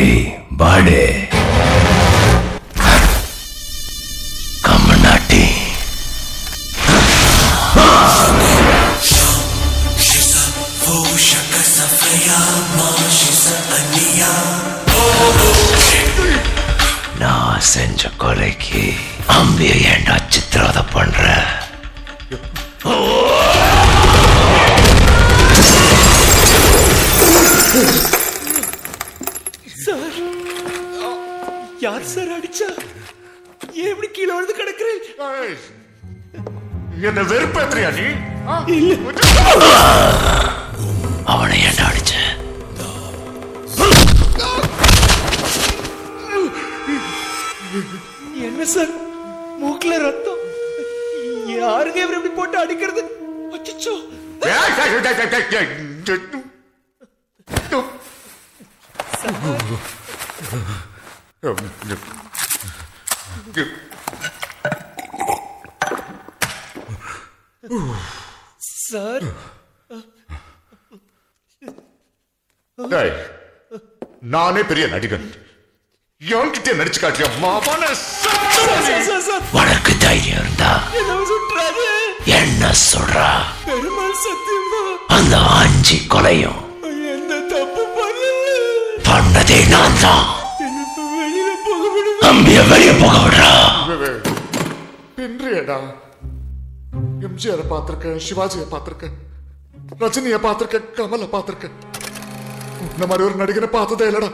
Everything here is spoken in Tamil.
டேய் பாடு கம்மநாட்டி நான் செஞ்ச கொலைக்கு அம்பிய ஏன்டா சித்திரவதை பண்ற யார் சார் அடிச்சா ஏன் இப்படி கீழே விழுந்து கிடக்குறேன் என்ன வெறுப்பேத்திரியா நீ அவனை ஏன்டா அடிச்ச என்ன சார் மூக்குல ரத்தம் யாருங்க இவர் இப்படி போட்டு அடிக்கிறது அச்சச்சோ சார் டேய், நானே பெரிய நடிகன். என்கிட்ட நடிச்சு காட்டியா மாவான சார், சார், சார், உனக்கு தைரியம் இருந்தா என்ன சொல்றா? பெருமாள் சத்தியமா? அந்த அஞ்சு கொலையும் பண்ணதே நான் தான் அம்பிய வெளிய போக விடுறா பின்றியடா எம்ஜிஆரை பார்த்திருக்கேன் சிவாஜியை பார்த்திருக்கேன் ரஜினியை பார்த்திருக்கேன் கமலை பார்த்திருக்கேன் இந்த மாதிரி ஒரு நடிகனை பார்த்ததே இல்லடா